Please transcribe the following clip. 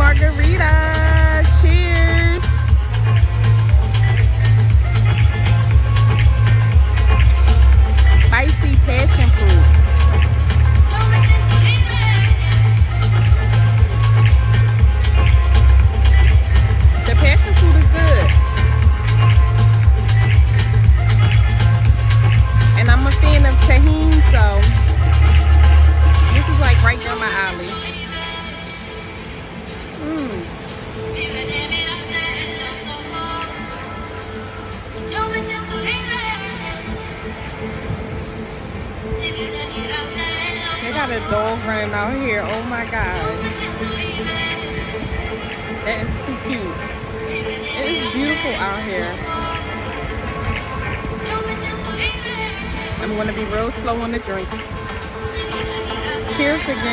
margarita. Cheers. Spicy passion fruit. The passion fruit is good. And I'm a fan of tahini, so They got a dog running out here. Oh my god. That is too cute. It is beautiful out here. I'm gonna be real slow on the drinks. Cheers again.